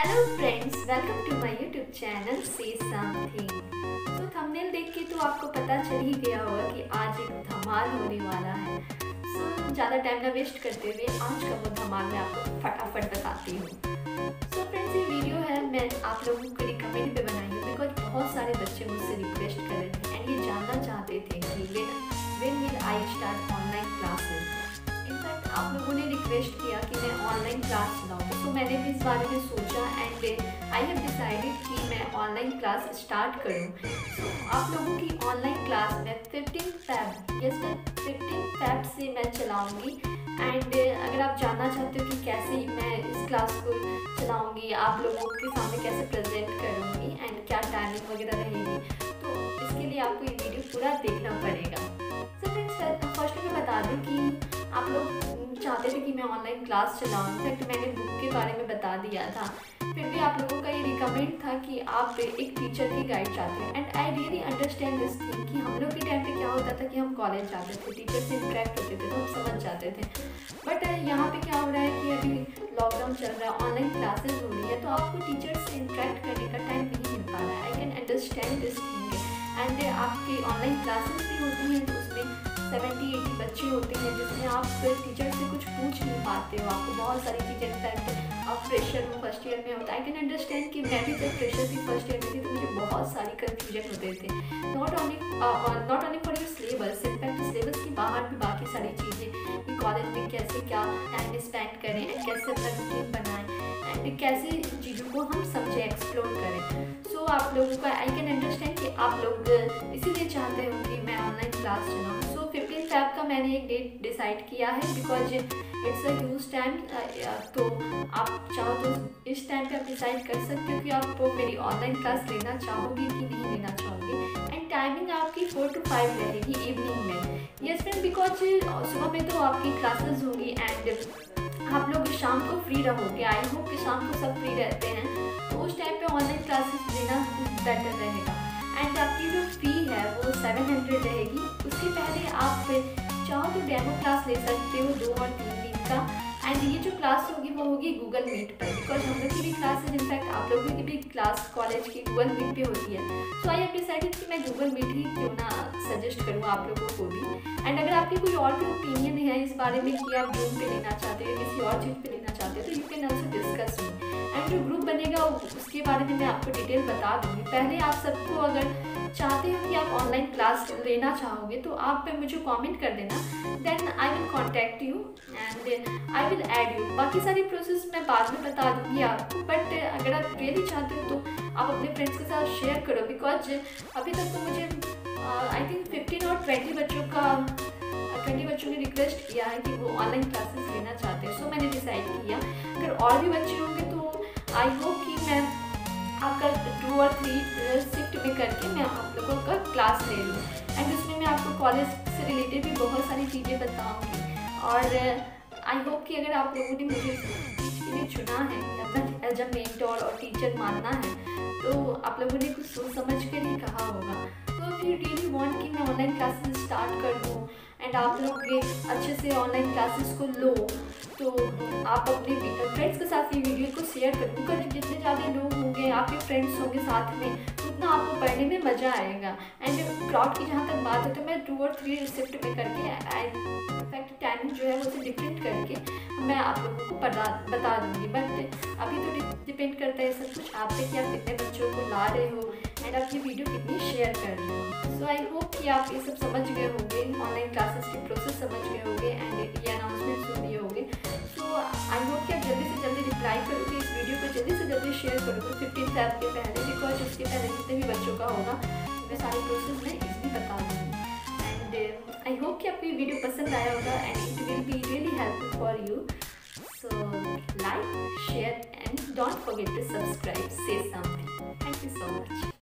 Hello friends welcome to my YouTube channel say something तो thumbnail देख के तो आपको पता चल ही गया होगा कि आज एक धमाल होने वाला है। सो so, ज़्यादा टाइम ना वेस्ट करते हुए आज का वो धमाल मैं आपको फटाफट बताती हूँ। सो फ्रेंड्स ये वीडियो है मैं आप लोगों के कमेंट पे बनाई हूँ बिकॉज़ बहुत सारे बच्चे मुझसे रिक्वेस्ट कर रहे थे एंड ये जानना चाहते थे कि when will I start online classes in fact आप लोगों ने रिक्वेस्ट किया कि मैं ऑनलाइन क्लास चलाऊँ तो मैंने भी इस बारे में सोचा एंड आई हैव डिसाइडेड कि मैं ऑनलाइन क्लास स्टार्ट करूँ। So, आप लोगों की ऑनलाइन क्लास मैं फिफ्टीन फैब यस मैं फिफ्टीन फैब से मैं चलाऊँगी। एंड अगर आप जानना चाहते हो कि कैसे मैं इस क्लास को चलाऊँगी आप लोगों के सामने कैसे प्रेजेंट करूँगी एंड क्या टाइमिंग वगैरह रहेगी तो इसके लिए आपको ये वीडियो पूरा देखना पड़ेगा। थे कि मैं ऑनलाइन क्लास चलाऊँ इनफैक्ट मैंने बुक के बारे में बता दिया था। फिर भी आप लोगों का ये रिकमेंड था कि आप एक टीचर की गाइड चाहते हैं। And I really understand this thing कि हम लोग के टाइम पे क्या होता था कि हम कॉलेज जाते थे टीचर से इंटरेक्ट होते थे तो हम समझ जाते थे। बट यहाँ पे क्या हो रहा है कि अभी लॉकडाउन चल रहा है ऑनलाइन क्लासेज हो रही है तो आपको टीचर से इंटरेक्ट करने का टाइम नहीं मिल पा रहा है। I can understand this thing and आपकी ऑनलाइन क्लासेस भी होती हैं तो उसमें सेवेंटी एटी बच्चे होते हैं, जिसमें आप बहुत सारी चीज़ें इनफैक्ट आप फ्रेशर हो फ़र्स्ट ईयर में आई कैन अंडरस्टैंड कि मैं भी जब फ्रेशर थी फ़र्स्ट ईयर में थी तो मुझे बहुत सारी कन्फ्यूज़न होते थे। Not only not only for your syllabus in fact syllabus के बाहर भी बाकी सारी चीज़ें कि कॉलेज में कैसे क्या टाइम स्पेंड करें एंड कैसे अपना रूटीन बनाएँ एंड कैसे चीज़ों को हम समझें एक्सप्लोर करें। सो so, आप लोगों का आई कैन अंडरस्टैंड कि आप लोग इसीलिए चाहते हो कि मैं ऑनलाइन क्लास चलाऊँ। का मैंने एक डेट डिसाइड किया है बिकॉज़ इट्स अ टाइम तो आप चाहो तो इस टाइम पे आप डिसाइड कर सकते हो कि आप मेरी ऑनलाइन क्लास लेना चाहोगे कि नहीं लेना चाहोगे। एंड टाइमिंग आपकी फोर टू फाइव रहेगी इवनिंग में। यस फ्रेंड बिकॉज़ सुबह में तो आपकी क्लासेस होंगी एंड आप लोग शाम को फ्री रहोगे। आई होप कि शाम को सब फ्री रहते हैं। तो उस टाइम पे ऑनलाइन क्लासेस लेना बेटर रहेगा। एंड आपकी जो फ़ी है, वो सेवन हंड्रेड रहेगी। उसके पहले आप चाहो तो डेमो क्लास ले सकते हो, दो और तीन दिन का। एंड ये जो क्लास होगी, वो होगी गूगल मीट पर। बिकॉज़ हम लोग की भी क्लास है इनफैक्ट आप लोगों की भी क्लास कॉलेज की गूगल मीट पे होती है। सो आई हैव डिसाइडेड कि मैं गूगल मीट ही क्यों ना सजेस्ट करूँ आप लोगों को भी। एंड अगर आपकी कोई और भी ओपिनियन है इस बारे में कि आप जूम पे लेना चाहते हो किसी और चीज़ पे लेना चाहते हो तो यू कैन ऑल्सो डिस्कस जो ग्रुप बनेगा उसके बारे में मैं आपको डिटेल बता दूँगी। पहले आप सबको अगर चाहते हो कि आप ऑनलाइन क्लास लेना चाहोगे तो आप पे मुझे कमेंट कर देना। Then I will contact you and I will add you बाकी सारी प्रोसेस मैं बाद में बता दूँगी आपको। बट अगर आप रियली चाहते हो तो आप अपने फ्रेंड्स के साथ शेयर करो। बिकॉज़ अभी तक तो मुझे आई थिंक फिफ्टीन और ट्वेंटी बच्चों का ट्वेंटी बच्चों ने रिक्वेस्ट किया है कि वो ऑनलाइन क्लासेस लेना चाहते हैं। सो so, मैंने डिसाइड किया। अगर और भी बच्चे होंगे तो आई होप कि मैं आपका टू और थ्री शिफ्ट में करके मैं आप लोगों का क्लास ले लूँ। एंड उसमें मैं आपको कॉलेज से रिलेटेड भी बहुत सारी चीज़ें बताऊँगी। और आई uh, होप कि अगर आप लोगों ने मुझे लिए चुना है एज अ मेंटोर और टीचर मानना है तो आप लोगों ने कुछ सोच समझ कर ही कहा होगा। तो फिर रियली वांट कि मैं ऑनलाइन क्लासेस स्टार्ट कर दूँ एंड आप लोग ये अच्छे से ऑनलाइन क्लासेस को लो तो आप अपने फ्रेंड्स के साथ ये वीडियो को शेयर करो बिकॉज़ जितने ज़्यादा लोग होंगे, आपके फ्रेंड्स होंगे साथ में उतना आपको पढ़ने में मज़ा आएगा। एंड क्राउड की जहाँ तक बात है तो मैं टू और थ्री रिसिप्ट में करके इनफैक्ट टाइमिंग जो है उसे डिफरेंट करके मैं आप लोगों को बता बता दूँगी। बट अभी तो डिपेंड करता है सब कुछ आप पे कि आप कितने बच्चों को ला रहे हो एंड आप ये वीडियो कितनी शेयर कर रहे हो। सो आई होप कि आप ये सब समझ गए होंगे ऑनलाइन है आपके पहले बिकॉज़ उसके पहले जितने भी बच्चों का होगा, मैं सारी प्रोसेस में इजली बता दूँगी एंड आई होप कि आपको ये वीडियो पसंद आया होगा and it will be really helpful for you so like share and don't forget to subscribe say something thank you so much.